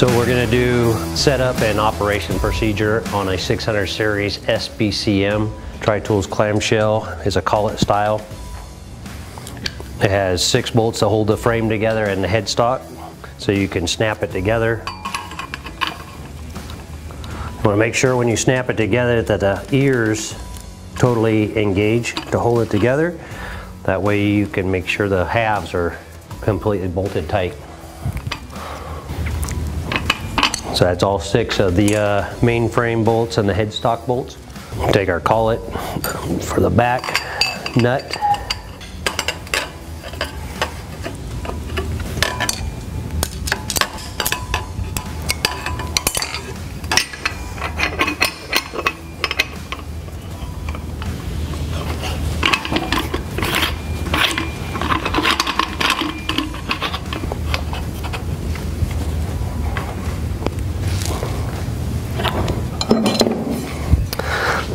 So we're going to do setup and operation procedure on a 600 series SBCM. Tri-Tools clamshell is a collet style. It has six bolts to hold the frame together and the headstock so you can snap it together. You want to make sure when you snap it together that the ears totally engage to hold it together. That way you can make sure the halves are completely bolted tight. So that's all six of the uh, main frame bolts and the headstock bolts. Take our collet for the back nut.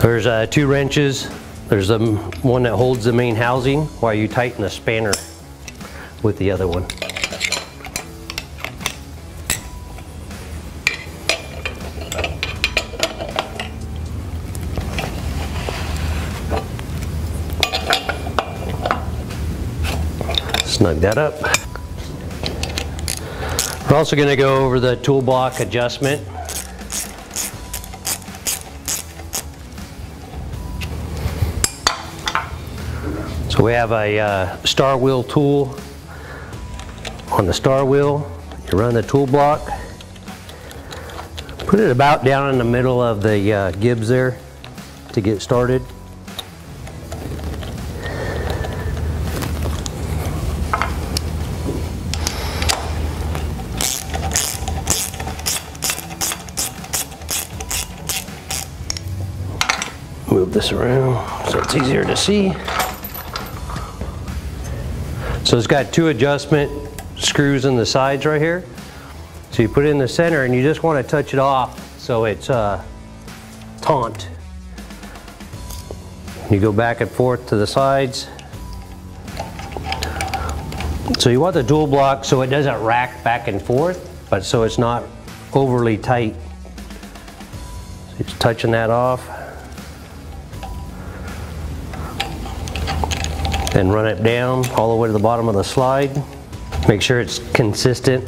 There's uh, two wrenches. There's the one that holds the main housing while you tighten the spanner with the other one. Snug that up. We're also going to go over the tool block adjustment. So we have a uh, star wheel tool on the star wheel. You run the tool block. Put it about down in the middle of the uh, gibs there to get started. Move this around so it's easier to see. So it's got two adjustment screws in the sides right here. So you put it in the center and you just want to touch it off so it's uh, taut. You go back and forth to the sides. So you want the tool block so it doesn't rack back and forth, but so it's not overly tight. So just touching that off. And run it down all the way to the bottom of the slide. Make sure it's consistent.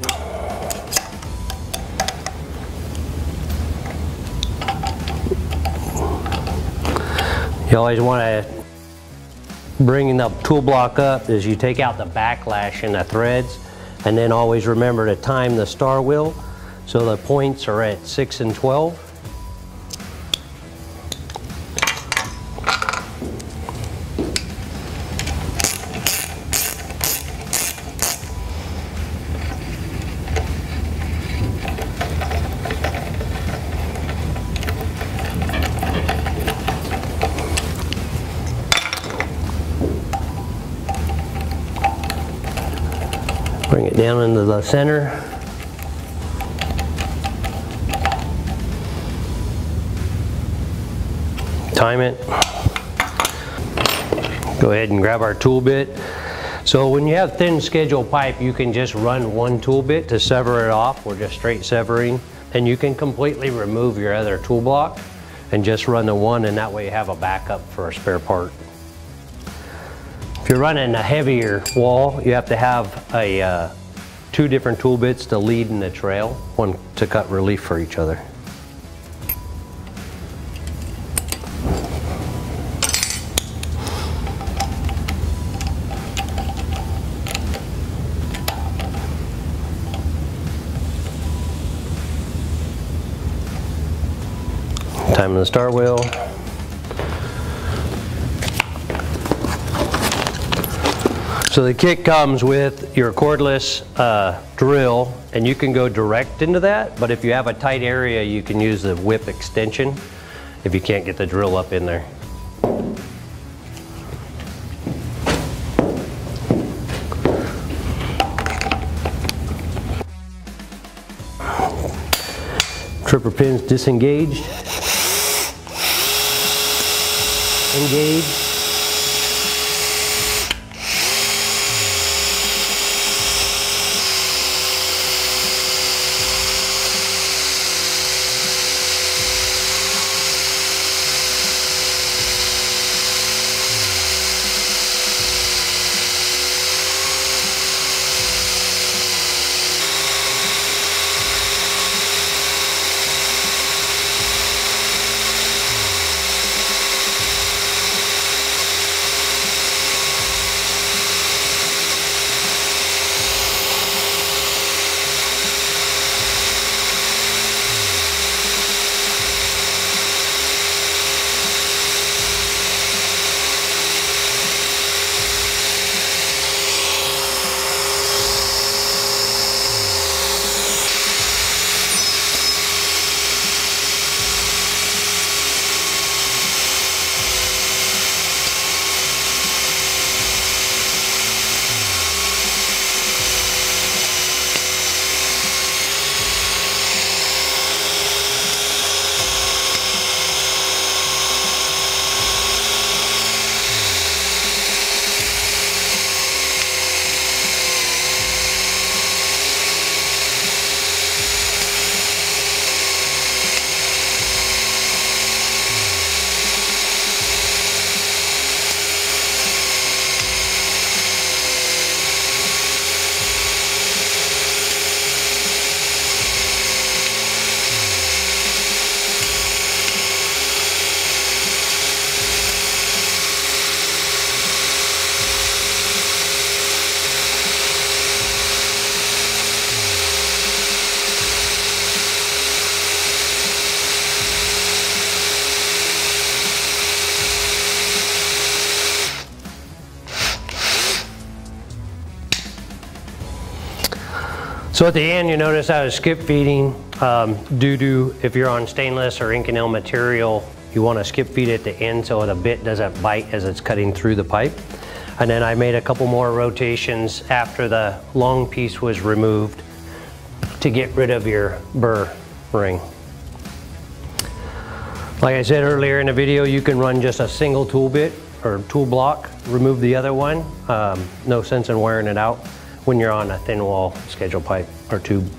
You always want to bring the tool block up as you take out the backlash in the threads and then always remember to time the star wheel so the points are at 6 and 12. Bring it down into the center. Time it. Go ahead and grab our tool bit. So when you have thin schedule pipe, you can just run one tool bit to sever it off. We're just straight severing. And you can completely remove your other tool block and just run the one and that way you have a backup for a spare part. If you're running a heavier wall, you have to have a uh, two different tool bits to lead in the trail, one to cut relief for each other. Time on the star wheel. So the kit comes with your cordless uh, drill and you can go direct into that, but if you have a tight area, you can use the whip extension if you can't get the drill up in there. Tripper pins disengaged. Engaged. So at the end, you notice I was skip feeding um, to if you're on stainless or Inconel material, you want to skip feed at the end so the bit doesn't bite as it's cutting through the pipe. And then I made a couple more rotations after the long piece was removed to get rid of your burr ring. Like I said earlier in the video, you can run just a single tool bit or tool block, remove the other one. Um, no sense in wearing it out when you're on a thin wall schedule pipe or tube.